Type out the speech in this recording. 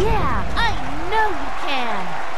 Yeah, I know you can!